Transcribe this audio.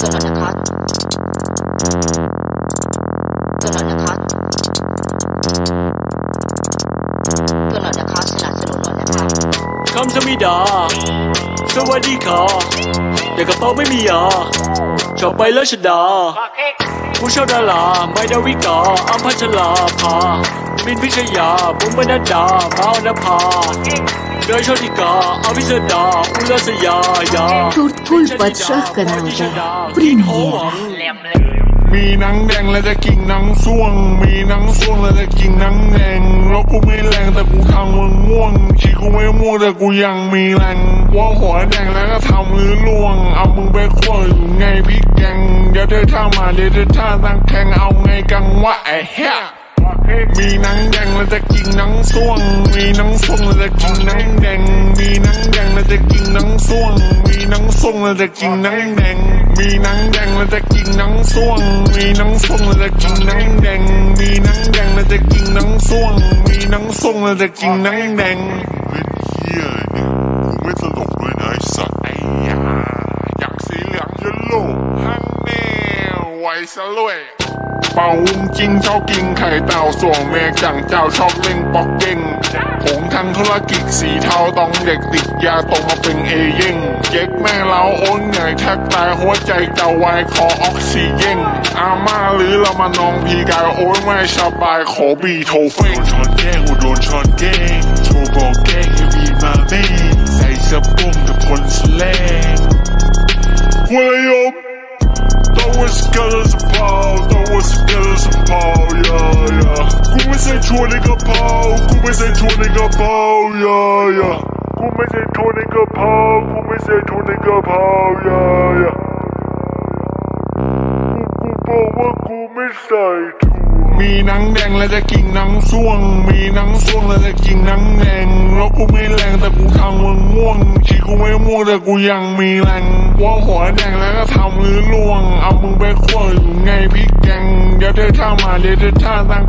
The Undercut. The Undercut. The Undercut สนับสนุนนนนะครับคำสมิดา สวัสดีค่ะเด็กกระเป๋าไม่มียาชอบไปแลชดา ผู้ชอบดาราไม่ดาวิกาอัมพัชลาภามินพิชยาบุ๋มบรรดามาอนภา ดยโชติกาอภิสดาอุลสยายา Турткул падшах каналында премьера มีหนังแดงแล้วจะกินหนังส่วง มีหนังส่วงแล้วจะกินหนังแดงแล้วกูไม่แรงแต่กูทำมึงม่วงชีกูไม่ม่วงแต่กูยังมีแรงว่าหัวแดงแล้วก็ทำมือล่วง เอามึงไปขั้วอยู่ไงพริกแกงเดี๋ยวเธอท่ามาเดี๋ยวเธอท่าตั้งแข่งเอาไงกังวะไอ้เหี้ย มีหนังแดงแล้วจะกินหนังส่วง มีหนังส่วงแล้วจะกินหนังแดง มีหนังแดงแล้วจะกินหนังส่วง มีหนังส่วงแล้วจะกินหนังแดง มีหนังแดงแล้วจะกินหนังส่วง มีหนังส่วงแล้วจะกินหนังแดง มีหนังแดงแล้วจะกินหนังส่วง มีหนังส่วงแล้วจะกินหนังแดงเล่นเฮียเนี่ยกูไม่ตลกด้วยนะไอ้สัตว์ไอ้ยาอยากสีเหลืองยโลฮันแน่ไวซะเลย เป่าวุ้งจิ้งชอบกินไข่เต่าส่วงเมกจังเจ้าชอบเล่งปอกเก่งผงทางธุรกิจสีเทาต้องเด็กติดยาตรงมาเป็นเอเย่งเจ๊กแม่เราโอนใหญ่แทบตายหัวใจจะวายคอออกซิเจนอาม่าหรือเรามานองพีกายโอนไม่สบายขอบีโทเฟ้งโดนช้อนแกล้งกูโดนช้อนแกล้งโทรบอกแกล้งให้มีมาแม่ใส่สะโปุ้งกับคนแสลง Way up Throw as good as skills, pole, yeah, yeah. กูไม่ใช่ชวนในกระเพรากูไม่ใช่ชวนในกระเพรา yeah, yeah. กูไม่ใช่ชวนในกระเพรากูไม่ใช่ชวนในกระเพรา yeah, yeah. กูกูบอกว่ากูไม่ใส่ถั่วมีหนังแดงแล้วจะกินหนังส่วง มีหนังส่วงแล้วจะกินหนังแดงแล้วกูไม่แรงแต่กูทำมึงม่วงชีกูไม่ม่วงแต่กูยังมีแรงว่าหัวแดงแล้วก็ทำมือล่วง เอามึงไปขั้วอยู่ไงพริกแก งเดี๋ยว